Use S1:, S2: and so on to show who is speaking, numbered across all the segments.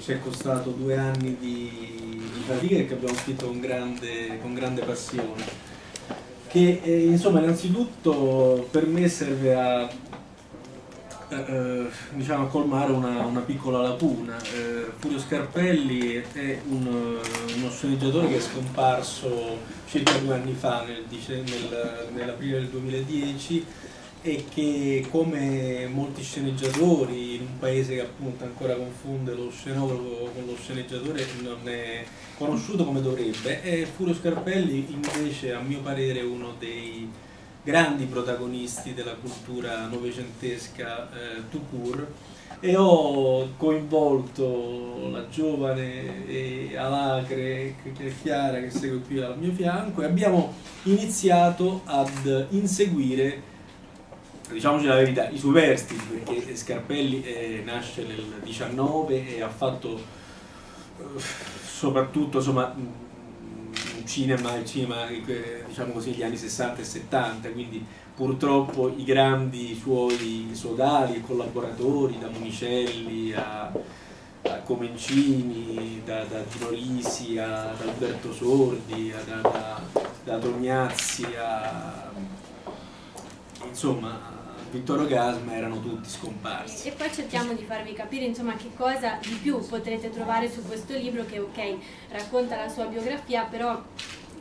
S1: ci è costato due anni di, di fatica e che abbiamo scritto con grande, con grande passione. Che eh, insomma innanzitutto per me serve a eh, diciamo, a colmare una, una piccola lacuna. Eh, Furio Scarpelli è un, uno sceneggiatore che è scomparso circa due anni fa, nel, nel, nell'aprile del 2010 e che come molti sceneggiatori in un paese che appunto ancora confonde lo scenografo con lo sceneggiatore non è conosciuto come dovrebbe e Furio Scarpelli invece a mio parere è uno dei grandi protagonisti della cultura novecentesca eh, tout e ho coinvolto la giovane e alacre Chiara che segue qui al mio fianco e abbiamo iniziato ad inseguire diciamoci la verità, i superstiti perché Scarpelli eh, nasce nel 19 e ha fatto eh, soprattutto insomma cinema, il cinema diciamo così, negli anni 60 e 70, quindi purtroppo i grandi suoi sodali e collaboratori, da Monicelli a, a Comencini, da, da Tino Risi a, Alberto Sordi, a, da, da, da Tognazzi a insomma Vittorio Gasma erano tutti scomparsi.
S2: E poi cerchiamo di farvi capire insomma che cosa di più potrete trovare su questo libro che ok racconta la sua biografia però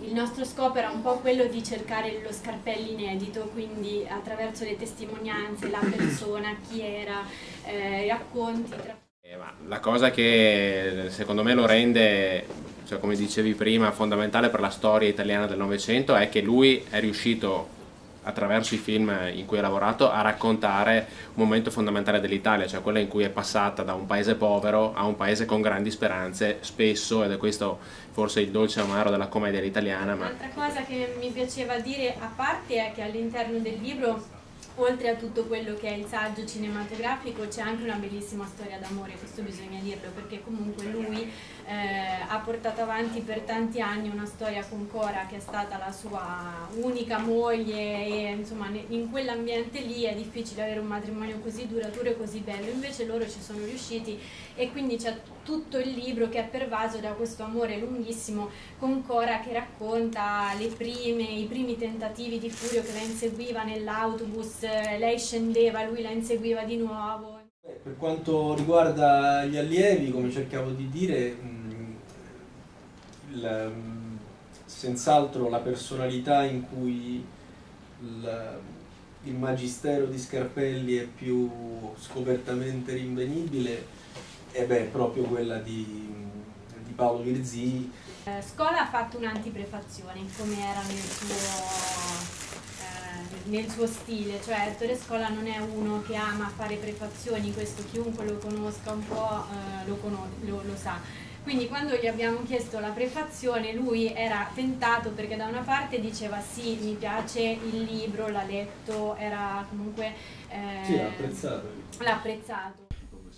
S2: il nostro scopo era un po' quello di cercare lo Scarpelli inedito, quindi attraverso le testimonianze, la persona, chi era, eh, i racconti.
S3: Eh, la cosa che secondo me lo rende, cioè come dicevi prima, fondamentale per la storia italiana del Novecento è che lui è riuscito attraverso i film in cui ha lavorato a raccontare un momento fondamentale dell'Italia, cioè quello in cui è passata da un paese povero a un paese con grandi speranze, spesso, ed è questo forse il dolce amaro della commedia italiana.
S2: Ma... Un'altra cosa che mi piaceva dire a parte è che all'interno del libro oltre a tutto quello che è il saggio cinematografico c'è anche una bellissima storia d'amore, questo bisogna dirlo perché comunque lui eh, ha portato avanti per tanti anni una storia con Cora che è stata la sua unica moglie e insomma in quell'ambiente lì è difficile avere un matrimonio così duraturo e così bello, invece loro ci sono riusciti e quindi c'è tutto il libro che è pervaso da questo amore lunghissimo con Cora che racconta prime, i primi tentativi di Furio che la inseguiva nell'autobus, lei scendeva, lui la inseguiva di nuovo.
S1: Per quanto riguarda gli allievi, come cercavo di dire, senz'altro la personalità in cui il, il magistero di Scarpelli è più scopertamente rinvenibile è beh, proprio quella di, di Paolo Virzì.
S2: Eh, Scola ha fatto un'antiprefazione come era nel suo, eh, nel suo stile, cioè Ettore Scola non è uno che ama fare prefazioni, questo chiunque lo conosca un po' eh, lo, lo, lo sa quindi quando gli abbiamo chiesto la prefazione lui era tentato perché da una parte diceva sì, mi piace il libro, l'ha letto, era comunque...
S1: Eh, sì, l'ha apprezzato.
S2: L'ha apprezzato.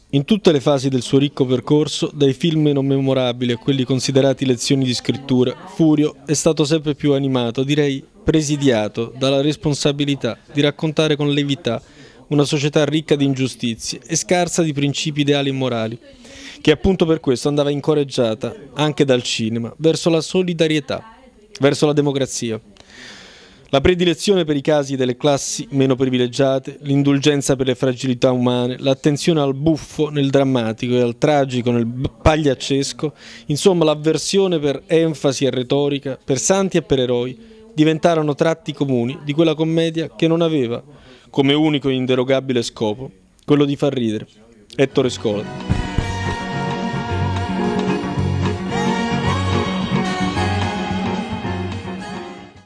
S4: In tutte le fasi del suo ricco percorso, dai film non memorabili a quelli considerati lezioni di scrittura, Furio è stato sempre più animato, direi presidiato, dalla responsabilità di raccontare con levità una società ricca di ingiustizie e scarsa di principi ideali e morali che appunto per questo andava incoraggiata anche dal cinema verso la solidarietà, verso la democrazia. La predilezione per i casi delle classi meno privilegiate, l'indulgenza per le fragilità umane, l'attenzione al buffo nel drammatico e al tragico nel pagliaccesco, insomma l'avversione per enfasi e retorica, per santi e per eroi, diventarono tratti comuni di quella commedia che non aveva come unico e inderogabile scopo quello di far ridere. Ettore Scola.